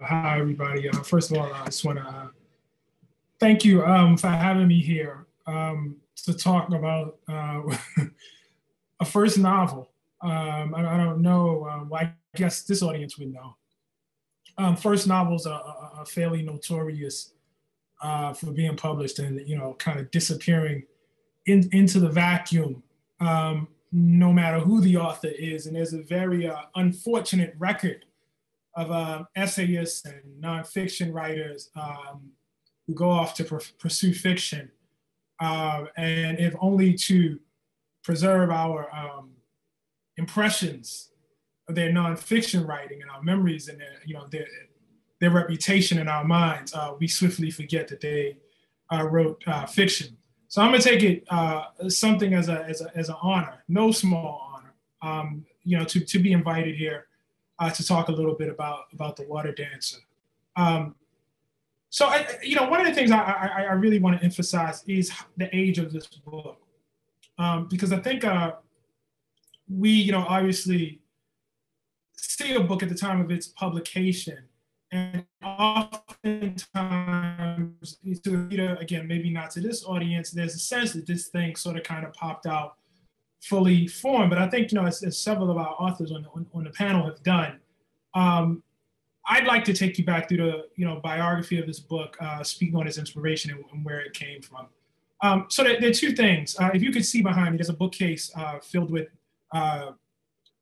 hi, everybody. Uh, first of all, I just want to uh, thank you um, for having me here um, to talk about uh, a first novel. Um, I, I, don't know. Um, well, I guess this audience would know. Um, first novels are, are, are fairly notorious uh, for being published and you know kind of disappearing in, into the vacuum um, no matter who the author is and there's a very uh, unfortunate record of uh, essayists and nonfiction writers um, who go off to pr- pursue fiction uh, and if only to preserve our um, impressions of their nonfiction writing and our memories and their you know their their reputation in our minds, uh, we swiftly forget that they uh, wrote uh, fiction. So I'm gonna take it uh, something as a as a as an honor, no small honor, um, you know, to to be invited here uh, to talk a little bit about about the Water Dancer. Um, so I, you know, one of the things I, I, I really want to emphasize is the age of this book, um, because I think uh, we, you know, obviously see a book at the time of its publication and oftentimes, to reader, again, maybe not to this audience, there's a sense that this thing sort of kind of popped out fully formed. But I think, you know, as, as several of our authors on, on, on the panel have done, um, I'd like to take you back through the, you know, biography of this book, uh, speaking on its inspiration and, and where it came from. Um, so there, there, are two things. Uh, if you could see behind me, there's a bookcase uh, filled with uh,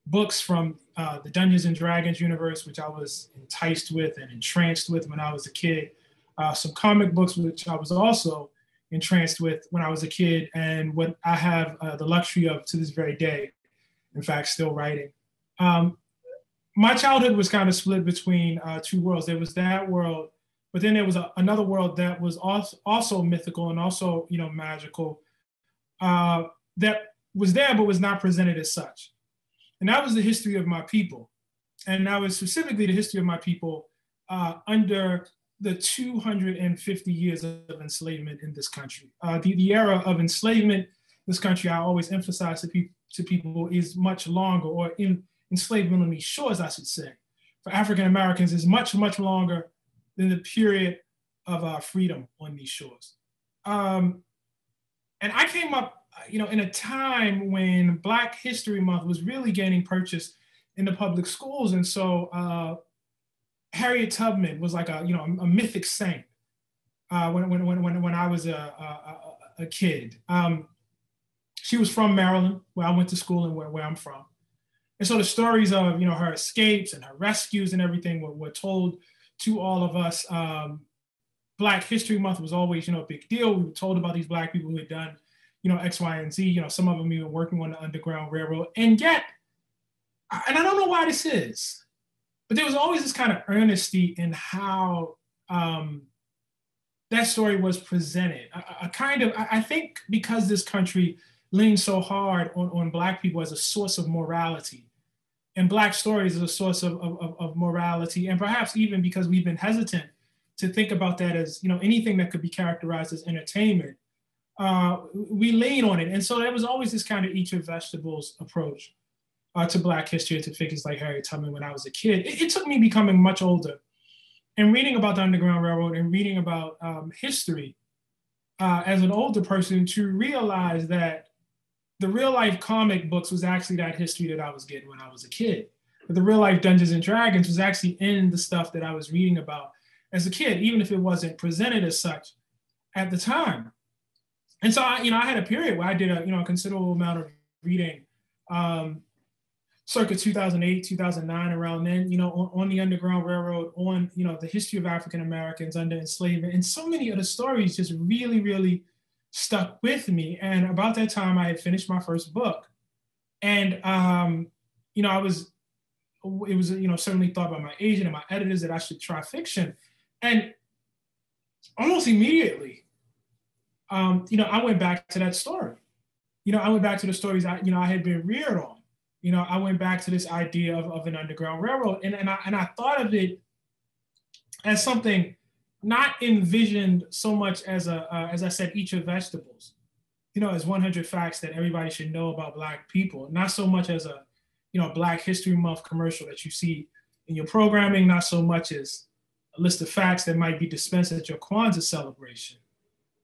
books from uh, the Dungeons and Dragons universe, which I was enticed with and entranced with when I was a kid. Uh, some comic books, which I was also entranced with when I was a kid, and what I have uh, the luxury of to this very day, in fact, still writing. Um, my childhood was kind of split between uh, two worlds. There was that world, but then there was a, another world that was also, also mythical and also, you know, magical. Uh, that was there, but was not presented as such. And that was the history of my people. And that was specifically the history of my people uh, under the 250 years of enslavement in this country. Uh, the, the era of enslavement in this country, I always emphasize to, pe- to people, is much longer, or in, enslavement on these shores, I should say, for African Americans is much, much longer than the period of our freedom on these shores. Um, and I came up you know, in a time when Black History Month was really gaining purchase in the public schools, and so uh, Harriet Tubman was like a you know a, mythic saint uh, when, when when when I was a a, a kid. Um, she was from Maryland, where I went to school and where, where I'm from. And so the stories of you know her escapes and her rescues and everything were, were told to all of us. Um, Black History Month was always you know a big deal. We were told about these Black people who had done you know, X, Y, and Z. You know, some of them even working on the Underground Railroad. And yet, and I don't know why this is, but there was always this kind of earnesty in how um, that story was presented. A, a kind of, I think, because this country leans so hard on, on Black people as a source of morality, and Black stories as a source of, of, of morality, and perhaps even because we've been hesitant to think about that as you know anything that could be characterized as entertainment uh, we lean on it. And so there was always this kind of eat your vegetables approach uh, to Black history, to figures like Harriet Tubman when I was a kid. It, it, took me becoming much older and reading about the Underground Railroad and reading about um, history uh, as an older person to realize that the real life comic books was actually that history that I was getting when I was a kid. But the real life Dungeons and Dragons was actually in the stuff that I was reading about as a kid, even if it wasn't presented as such at the time and so I, you know, I had a period where I did a you know a considerable amount of reading, um, circa 2008, 2009, around then. You know, on, on the Underground Railroad, on you know the history of African Americans under enslavement, and so many of the stories just really, really stuck with me. And about that time, I had finished my first book, and um, you know, I was it was you know certainly thought by my agent and my editors that I should try fiction, and almost immediately um, you know, I went back to that story. You know, I went back to the stories I, you know, I had been reared on. You know, I went back to this idea of, of an underground railroad, and, and I and I thought of it as something not envisioned so much as a uh, as I said, eat your vegetables. You know, as 100 facts that everybody should know about Black people, not so much as a you know Black History Month commercial that you see in your programming, not so much as a list of facts that might be dispensed at your Kwanzaa celebration.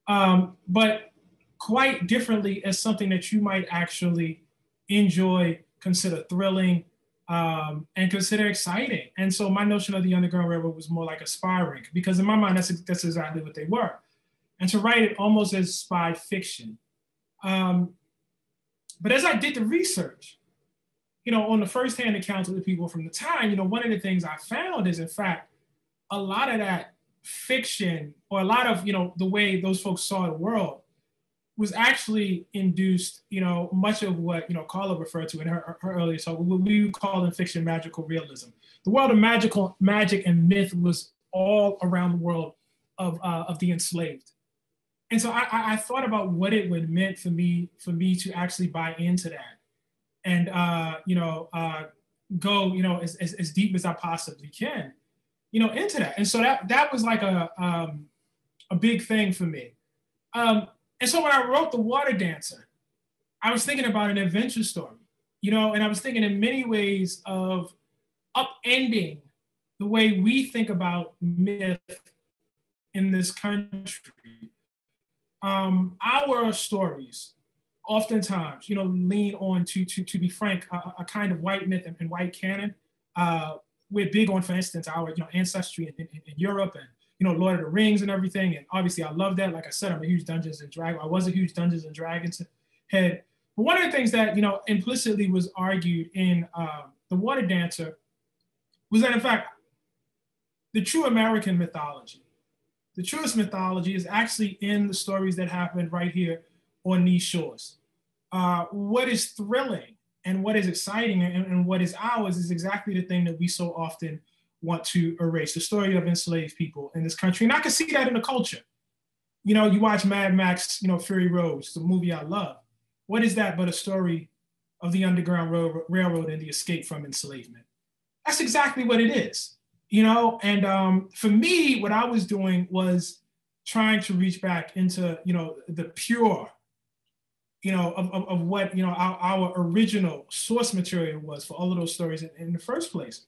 Um, but quite differently as something that you might actually enjoy, consider thrilling, um, and consider exciting. And so my notion of the Underground Railroad was more like a spy ring, because in my mind, that's, that's exactly what they were. And to write it almost as spy fiction. Um, but as I did the research, you know, on the firsthand accounts of the people from the time, you know, one of the things I found is, in fact, a lot of that fiction or a lot of, you know, the way those folks saw the world was actually induced, you know, much of what, you know, Carla referred to in her, her earlier talk, what we call in fiction magical realism. The world of magical magic and myth was all around the world of, uh, of the enslaved. And so I, I thought about what it would meant for me, for me to actually buy into that and uh, you know uh, go you know as, as, as, deep as I possibly can, you know, into that. And so that that was like a um, a big thing for me. Um, and so when I wrote the Water Dancer, I was thinking about an adventure story, you know, and I was thinking in many ways of upending the way we think about myth in this country. Um, our stories oftentimes, you know, lean on to, to, to be frank, a, a kind of white myth and, and white canon. Uh, we're big on, for instance, our you know ancestry in, in, in, Europe and you know Lord of the Rings and everything. And obviously, I love that. Like I said, I'm a huge Dungeons and Dragons. I was a huge Dungeons and Dragons head. But one of the things that you know implicitly was argued in uh, the Water Dancer was that, in fact, the true American mythology, the truest mythology, is actually in the stories that happened right here on these shores. Uh, what is thrilling and what is exciting and, and, what is ours is exactly the thing that we so often want to erase the story of enslaved people in this country. And I can see that in the culture. You know, you watch Mad Max, you know, Fury Road, the movie I love. What is that but a story of the Underground Railroad and the escape from enslavement? That's exactly what it is, you know? And um, for me, what I was doing was trying to reach back into, you know, the pure you know, of, of, of what, you know, our, our, original source material was for all of those stories in, in, the first place.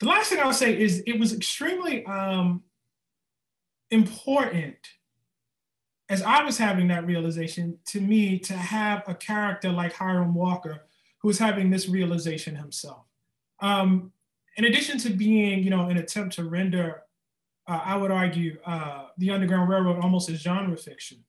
The last thing I'll say is it was extremely um, important as I was having that realization to me to have a character like Hiram Walker who was having this realization himself. Um, in addition to being, you know, an attempt to render, uh, I would argue, uh, the Underground Railroad almost as genre fiction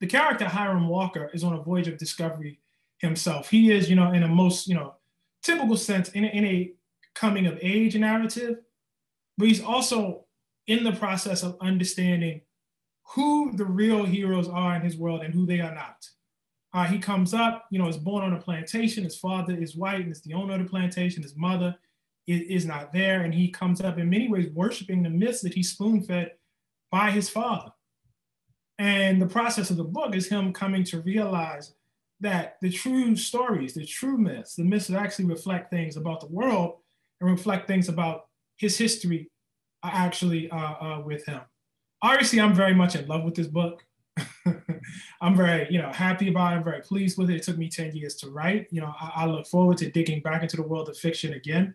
the character Hiram Walker is on a voyage of discovery himself. He is, you know, in a most, you know, typical sense, in a, in a coming of age narrative, but he's also in the process of understanding who the real heroes are in his world and who they are not. Uh, he comes up, you know, is born on a plantation. His father is white and is the owner of the plantation. His mother is, is not there. And he comes up in many ways worshiping the myths that he spoon fed by his father. And the process of the book is him coming to realize that the true stories, the true myths, the myths that actually reflect things about the world and reflect things about his history are actually uh, uh, with him. Obviously, I'm very much in love with this book. I'm very, you know, happy about it. I'm very pleased with it. It took me 10 years to write. You know, I, I look forward to digging back into the world of fiction again.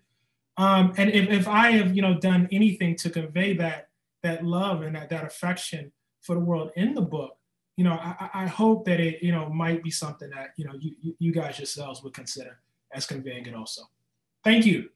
Um, and if, if I have, you know, done anything to convey that that love and that, that affection for the world in the book, you know, I, I hope that it, you know, might be something that, you know, you, you guys yourselves would consider as conveying it also. Thank you.